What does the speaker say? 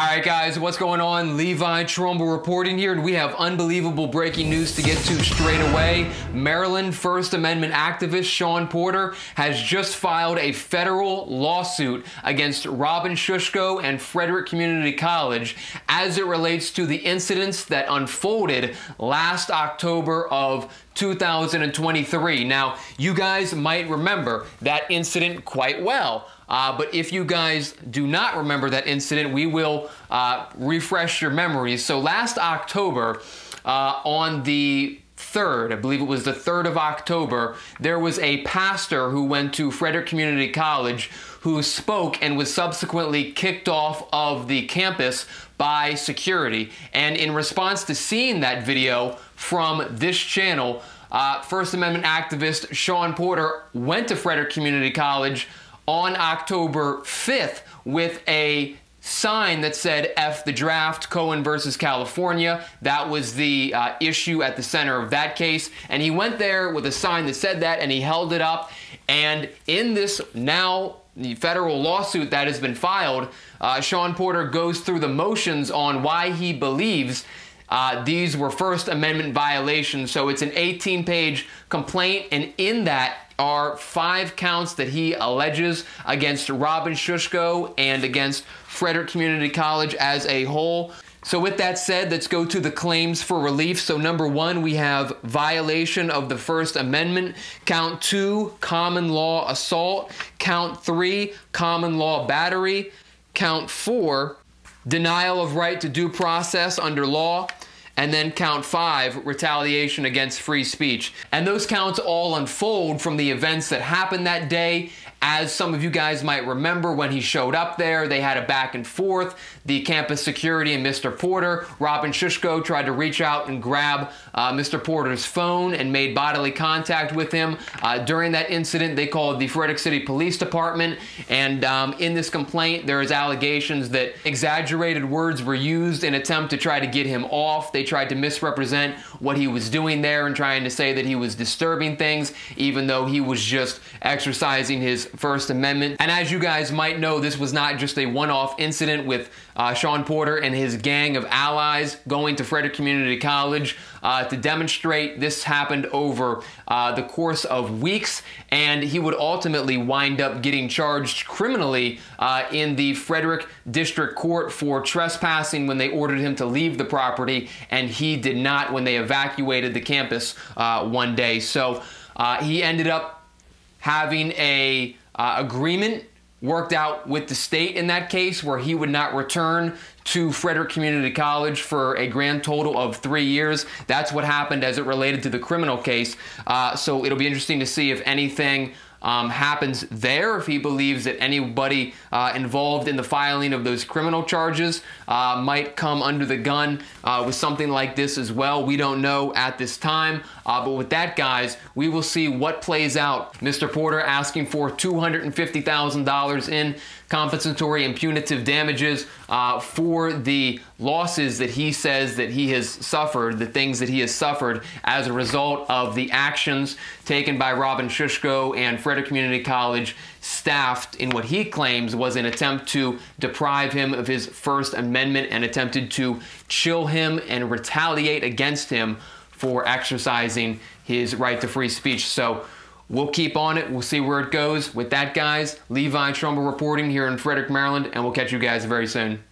right, guys, what's going on? Levi Trumbull reporting here, and we have unbelievable breaking news to get to straight away. Maryland First Amendment activist Shaun Porter has just filed a federal lawsuit against Robin Schushko and Frederick Community College as it relates to the incidents that unfolded last October of 2023. Now, you guys might remember that incident quite well. Uh, but if you guys do not remember that incident, we will uh, refresh your memories. So last October, uh, on the 3rd, I believe it was the 3rd of October, there was a pastor who went to Frederick Community College who spoke and was subsequently kicked off of the campus by security. And in response to seeing that video from this channel, uh, First Amendment activist Shaun Porter went to Frederick Community College on October 5th with a sign that said F the draft, Cohen versus California. That was the uh, issue at the center of that case. And he went there with a sign that said that and he held it up. And in this now the federal lawsuit that has been filed, uh, Shaun Porter goes through the motions on why he believes uh, these were First Amendment violations. So it's an 18 page complaint, and in that are five counts that he alleges against Robin Schushko and against Frederick Community College as a whole. So with that said, let's go to the claims for relief. So number one, we have violation of the First Amendment. Count two, common law assault. Count three, common law battery. Count four, denial of right to due process under law and then count five, retaliation against free speech. And those counts all unfold from the events that happened that day as some of you guys might remember when he showed up there, they had a back and forth. The campus security and Mr. Porter, Robin Schushko tried to reach out and grab uh, Mr. Porter's phone and made bodily contact with him. Uh, during that incident, they called the Frederick City Police Department. And um, in this complaint, there is allegations that exaggerated words were used in attempt to try to get him off. They tried to misrepresent what he was doing there and trying to say that he was disturbing things, even though he was just exercising his First Amendment. And as you guys might know, this was not just a one-off incident with uh, Shaun Porter and his gang of allies going to Frederick Community College uh, to demonstrate. This happened over uh, the course of weeks, and he would ultimately wind up getting charged criminally uh, in the Frederick District Court for trespassing when they ordered him to leave the property, and he did not when they evacuated the campus uh, one day. So uh, he ended up having a uh, agreement worked out with the state in that case where he would not return to Frederick Community College for a grand total of three years. That's what happened as it related to the criminal case. Uh, so it'll be interesting to see if anything um, happens there, if he believes that anybody uh, involved in the filing of those criminal charges uh, might come under the gun uh, with something like this as well. We don't know at this time. Uh, but with that, guys, we will see what plays out. Mr. Porter asking for $250,000 in compensatory and punitive damages uh, for the losses that he says that he has suffered, the things that he has suffered as a result of the actions taken by Robin Schushko and Frederick Community College staffed in what he claims was an attempt to deprive him of his First Amendment and attempted to chill him and retaliate against him for exercising his right to free speech. So we'll keep on it. We'll see where it goes. With that, guys, Levi Trumbull reporting here in Frederick, Maryland, and we'll catch you guys very soon.